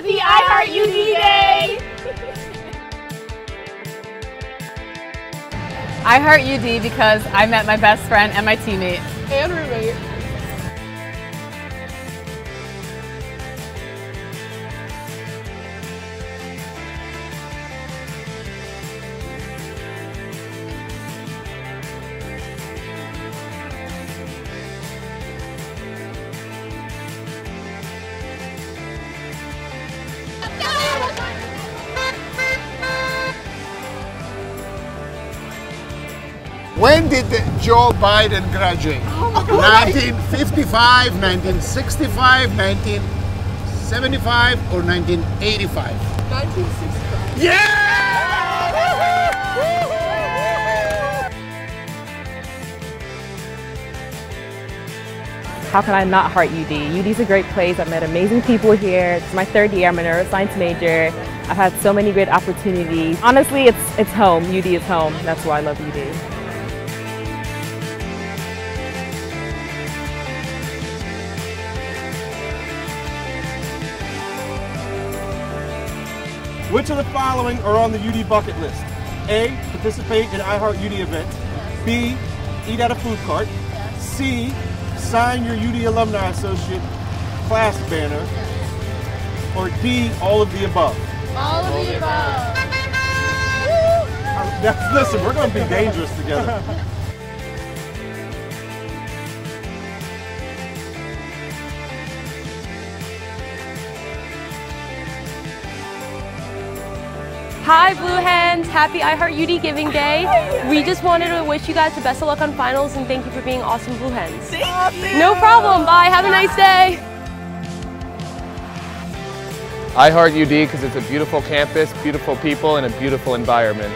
Happy I Heart UD Day! I Heart UD because I met my best friend and my teammate. And roommate. When did Joe Biden graduate? 1955, 1965, 1975, or 1985? 1965. Yeah! How can I not heart UD? UD is a great place. I've met amazing people here. It's my third year. I'm a neuroscience major. I've had so many great opportunities. Honestly, it's, it's home. UD is home. That's why I love UD. Which of the following are on the UD bucket list? A. Participate in iHeart UD events. B. Eat at a food cart. C. Sign your UD Alumni Associate class banner. Or D. All of the above. All of the above. Now, listen, we're going to be dangerous together. Hi, Blue Hens. Happy iHeart UD Giving Day. We just wanted to wish you guys the best of luck on finals and thank you for being awesome Blue Hens. No problem. Bye. Have a nice day. I Heart UD because it's a beautiful campus, beautiful people, and a beautiful environment.